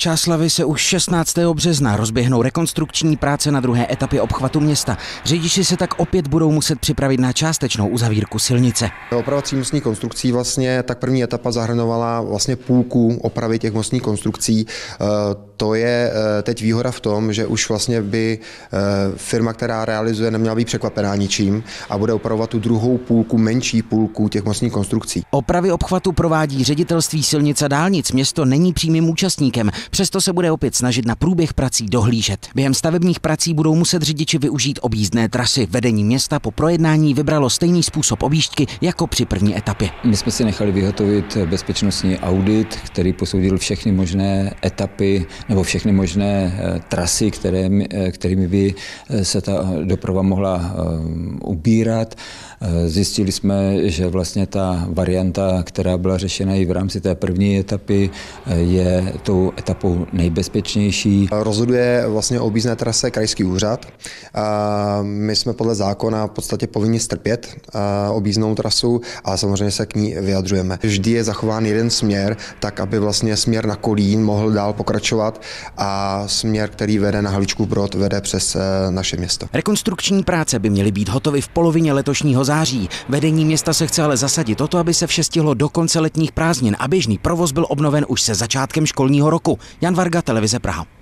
Čáslavi se už 16. března rozběhnou rekonstrukční práce na druhé etapě obchvatu města. Řidiči se tak opět budou muset připravit na částečnou uzavírku silnice. Oprava tří mostních konstrukcí vlastně, tak první etapa zahrnovala vlastně půlku opravy těch mostních konstrukcí. Eh, to je eh, teď výhoda v tom, že už vlastně by eh, firma, která realizuje, neměla být překvapená ničím a bude opravovat tu druhou půlku, menší půlku těch mostních konstrukcí. Opravy obchvatu provádí ředitelství silnic a dálnic. Město není přímým účastníkem. Přesto se bude opět snažit na průběh prací dohlížet. Během stavebních prací budou muset řidiči využít objízdné trasy. Vedení města po projednání vybralo stejný způsob objížďky jako při první etapě. My jsme si nechali vyhotovit bezpečnostní audit, který posoudil všechny možné etapy nebo všechny možné eh, trasy, které, eh, kterými by eh, se ta doprava mohla ubírat. Zjistili jsme, že vlastně ta varianta, která byla řešena i v rámci té první etapy, je tou etapou nejbezpečnější. Rozhoduje vlastně o objízdné trase krajský úřad. My jsme podle zákona v podstatě povinni strpět objízdnou trasu a samozřejmě se k ní vyjadřujeme. Vždy je zachován jeden směr, tak aby vlastně směr na Kolín mohl dál pokračovat a směr, který vede na Haličku Brod, vede přes eh, naše město. Rekonstrukční práce by měly být hotovy v polovině letošního září. Vedení města se chce ale zasadit o to, aby se vše stihlo do konce letních prázdnin a běžný provoz byl obnoven už se začátkem školního roku. Jan Varga, televize Praha.